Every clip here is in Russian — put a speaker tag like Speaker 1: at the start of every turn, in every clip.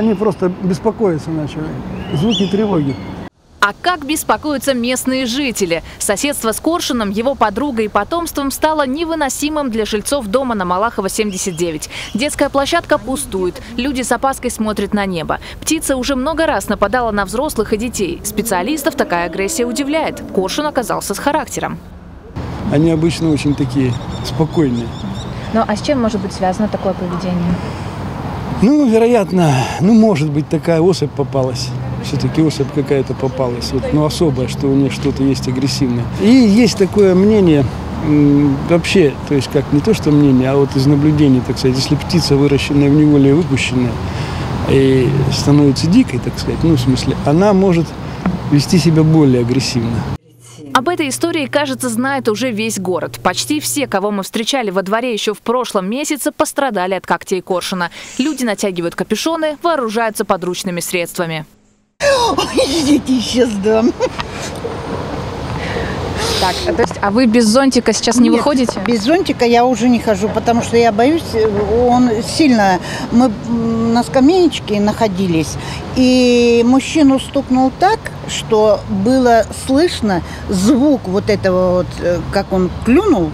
Speaker 1: они просто беспокоиться начали. Звуки тревоги.
Speaker 2: А как беспокоятся местные жители? Соседство с Коршуном, его подругой и потомством стало невыносимым для жильцов дома на Малахова, 79. Детская площадка пустует. Люди с опаской смотрят на небо. Птица уже много раз нападала на взрослых и детей. Специалистов такая агрессия удивляет. Коршун оказался с характером.
Speaker 1: Они обычно очень такие спокойные.
Speaker 2: Ну а с чем может быть связано такое поведение?
Speaker 1: Ну, вероятно, ну, может быть, такая особь попалась. Все-таки особь какая-то попалась, вот, ну, особая, что у нее что-то есть агрессивное. И есть такое мнение, вообще, то есть как не то, что мнение, а вот из наблюдений, так сказать, если птица, выращенная в неволе, выпущенная, и становится дикой, так сказать, ну, в смысле, она может вести себя более агрессивно.
Speaker 2: Об этой истории, кажется, знает уже весь город. Почти все, кого мы встречали во дворе еще в прошлом месяце, пострадали от когтей коршуна. Люди натягивают капюшоны, вооружаются подручными средствами.
Speaker 3: Ой, идите, сейчас дам.
Speaker 2: Так, а, то есть, а вы без зонтика сейчас не
Speaker 3: Нет,
Speaker 2: выходите?
Speaker 3: Без зонтика я уже не хожу, потому что я боюсь, он сильно... Мы на скамеечке находились, и мужчину стукнул так, что было слышно звук вот этого вот, э, как он клюнул,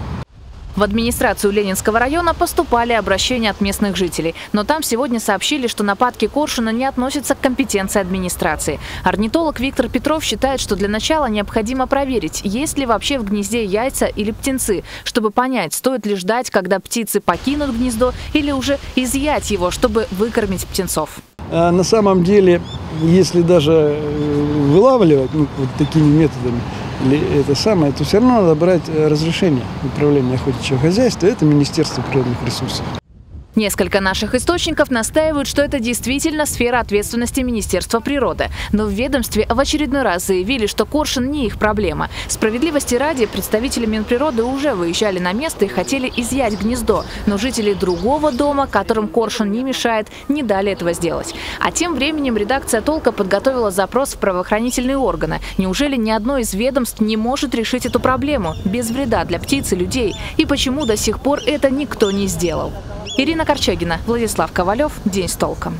Speaker 2: в администрацию Ленинского района поступали обращения от местных жителей, но там сегодня сообщили, что нападки Коршуна не относятся к компетенции администрации. Орнитолог Виктор Петров считает, что для начала необходимо проверить, есть ли вообще в гнезде яйца или птенцы, чтобы понять, стоит ли ждать, когда птицы покинут гнездо или уже изъять его, чтобы выкормить птенцов.
Speaker 1: А на самом деле, если даже э, вылавливать ну, вот такими методами, или это самое, то все равно надо брать э, разрешение управления охотничьего хозяйства, это Министерство природных ресурсов.
Speaker 2: Несколько наших источников настаивают, что это действительно сфера ответственности Министерства природы. Но в ведомстве в очередной раз заявили, что коршун не их проблема. Справедливости ради, представители Минприроды уже выезжали на место и хотели изъять гнездо. Но жители другого дома, которым коршун не мешает, не дали этого сделать. А тем временем редакция «Толка» подготовила запрос в правоохранительные органы. Неужели ни одно из ведомств не может решить эту проблему без вреда для птиц и людей? И почему до сих пор это никто не сделал? Ирина Корчагина, Владислав Ковалев. День с толком.